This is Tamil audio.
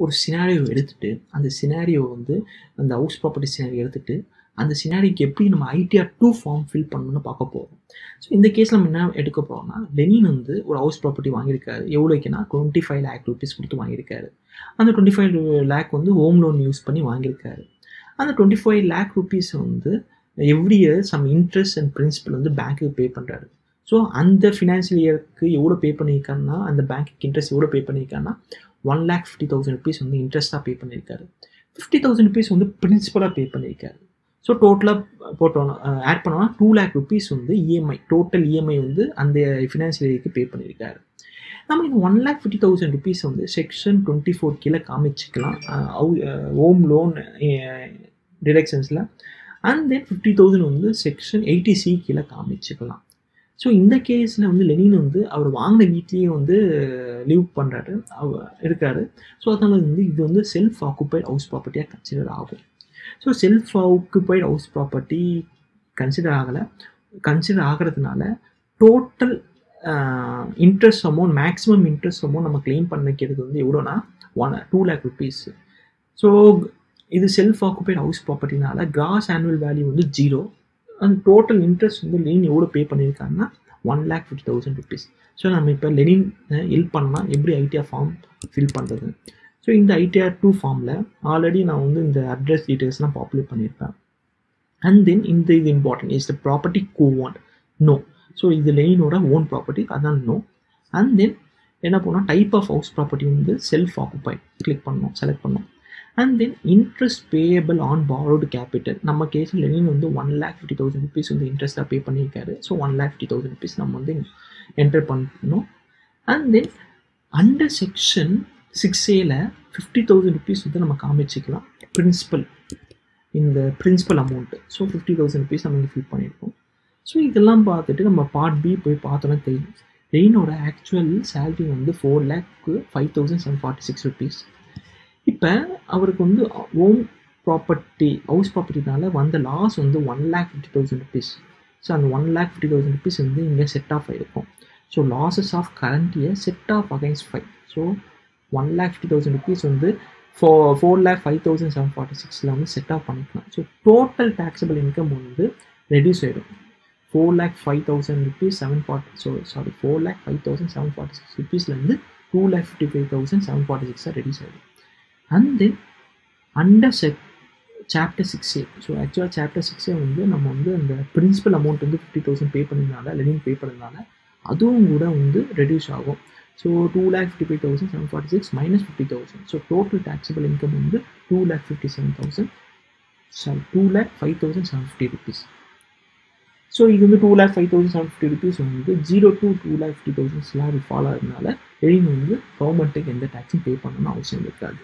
ஒரு சினாரியோ எடுத்துட்டு அந்த சினாரியோ வந்து அந்த ஹவுஸ் ப்ராப்பர்ட்டி சினாரியோ எடுத்துகிட்டு அந்த சினாரிக்கு எப்படி நம்ம ஐடிஆர் டூ ஃபார்ம் ஃபில் பண்ணணும்னு பார்க்க போகிறோம் ஸோ இந்த கேஸில் நம்ம என்ன எடுக்க போகிறோம்னா லெனின் வந்து ஒரு ஹவுஸ் ப்ராப்பர்ட்டி வாங்கியிருக்காரு. எவ்வளோக்குன்னா டுவெண்ட்டி ஃபைவ் லேக் ருபீஸ் கொடுத்து வாங்கியிருக்காரு. அந்த டுவெண்ட்டி ஃபைவ் லேக் வந்து ஹோம் லோன் யூஸ் பண்ணி வாங்கியிருக்காரு. அந்த டுவெண்ட்டி ஃபைவ் லேக் ருபீஸ் வந்து every year some interest and principal வந்து பேங்க்குக்கு பே பண்ணுறாரு ஸோ அந்த ஃபினான்ஷியல் இயருக்கு எவ்வளோ பே பண்ணியிருக்காருன்னா அந்த பேங்க்குக்கு இன்ட்ரெஸ்ட் எவ்வளோ பே பண்ணியிருக்காருன்னா one lakh fifty thousand rupees வந்து இன்ட்ரெஸ்ட்டாக பே பண்ணியிருக்காரு ஃபிஃப்டி தௌசண்ட் ருபீஸ் வந்து பிரின்சிபலாக பே பண்ணியிருக்காரு ஸோ டோட்டலாக போட்டோம்னா ஆட் பண்ணோம்னா டூ லேக் ருபீஸ் வந்து இஎம்ஐ டோட்டல் இஎம்ஐ வந்து அந்த ஃபினான்ஷியல் இயருக்கு பே பண்ணியிருக்காரு நம்ம இந்த one lakh fifty thousand rupees வந்து செக்ஷன் டுவெண்ட்டி ஃபோர் கீழே காமிச்சிக்கலாம். ஹோம் லோன் டிரெக்ஷன்ஸில் அண்ட் தென் ஃபிஃப்டி தௌசண்ட் வந்து செக்ஷன் எயிட்டி சி கீழே காமிச்சிக்கலாம். ஸோ இந்த கேஸில் வந்து லெனின் வந்து அவர் வாங்கின வீட்லேயே வந்து லீவ் பண்ணுறாரு அவ இருக்காரு ஸோ அதனால் வந்து இது வந்து செல்ஃப் ஆக்குப்பைட் ஹவுஸ் ப்ராப்பர்ட்டியாக கன்சிடர் ஆகும். So self occupied house property consider ஆகலை. கன்சிடர் ஆகிறதுனால total interest amount maximum interest amount நம்ம கிளைம் பண்ணிக்கிறது வந்து எவ்வளோனா one two lakh rupees so இது செல்ஃப் ஆக்குபைட் ஹவுஸ் ப்ராப்பர்ட்டினால கிராஸ் ஆனுவல் வேல்யூ வந்து ஜீரோ அண்ட் டோட்டல் இன்ட்ரெஸ்ட் வந்து லெனின் எவ்வளோ பே பண்ணியிருக்காங்கன்னா one lakh fifty thousand rupees so நம்ம இப்போ லெனின் ஹெல்ப் பண்ணால் எப்படி ஐடிஆர் ஃபார்ம் ஃபில் பண்ணுறது ஸோ இந்த ஐடிஆர் டூ ஃபார்மில் ஆல்ரெடி நான் வந்து இந்த அட்ரஸ் டீட்டெயில்ஸ்லாம் பாப்புலேட் பண்ணியிருப்பேன். அண்ட் தென் இந்த இது important is the property co owned no so இது லெனினோட ஓன் ப்ராப்பர்ட்டி அதான் நோ அண்ட் தென் என்ன போனால் டைப் ஆஃப் ஹவுஸ் ப்ராப்பர்ட்டி வந்து செல்ஃப் ஆக்குப்பை கிளிக் பண்ணோம் செலக்ட் பண்ணோம் and then interest payable on borrowed capital நம்ம கேஸில் லெனின் வந்து one lakh fifty thousand rupees வந்து இன்ட்ரெஸ்ட்டாக பே பண்ணியிருக்காரு. So one lakh fifty thousand rupees நம்ம வந்து என்டர் பண்ணணும். And then under section six ஏல ஃபிஃப்டி தௌசண்ட் ருபீஸ் வந்து நம்ம காமிச்சிக்கலாம். பிரின்சிபல் இந்த principal amount so fifty thousand rupees நம்ம இங்கே ஃபில் பண்ணியிருக்கோம். ஸோ இதெல்லாம் பார்த்துட்டு நம்ம பார்ட் பி போய் பார்த்தோன்னா தெரியும். ரெயினோட ஆக்சுவல் சேல்ரி வந்து four lakh five thousand seven forty six rupees இப்போ அவருக்கு வந்து ஓம் ப்ராப்பர்ட்டி ஹவுஸ் ப்ராப்பர்ட்டினால வந்த லாஸ் வந்து one lakh fifty thousand rupees so அந்த one lakh fifty thousand rupees வந்து இங்கே செட் ஆஃப் ஆகிருக்கும் so losses of current year set off against five so one lakh fifty thousand rupees வந்து four four lakh five thousand seven forty சிக்ஸில் வந்து செட் ஆஃப் பண்ணிக்கலாம். ஸோ டோட்டல் டேக்ஸபிள் இன்கம் வந்து ரெடியூஸ் ஆகிடும் four lakh five thousand rupees seven forty so sorry four lakh five thousand seven forty six ருபீஸ்லேருந்து two lakh fifty five thousand seven forty சிக்ஸாக reduce ஆகிடும் and then under sec chapter சிக்ஸே so ஆக்சுவலாக சாப்டர் சிக்ஸே வந்து நம்ம வந்து அந்த பிரின்சிபல் அமௌண்ட் வந்து ஃபிஃப்டி தௌசண்ட் பே பண்ணதுனால லெனின் பே பண்ணதுனால அதுவும் கூட வந்து ரெடியூஸ் ஆகும். So two lakh fifty five thousand seven forty six minus fifty thousand so total taxable income வந்து two lakh fifty seven thousand sorry two lakh five thousand seven fifty rupees so இது வந்து two lakh five thousand seven fifty rupees வந்து zero two two lakh fifty thousand salary follow ஆகிறதுனால எழுந்து வந்து கவர்மெண்ட்டுக்கு எந்த டேக்ஸும் பே பண்ணணும்னு அவசியம் இருக்காது.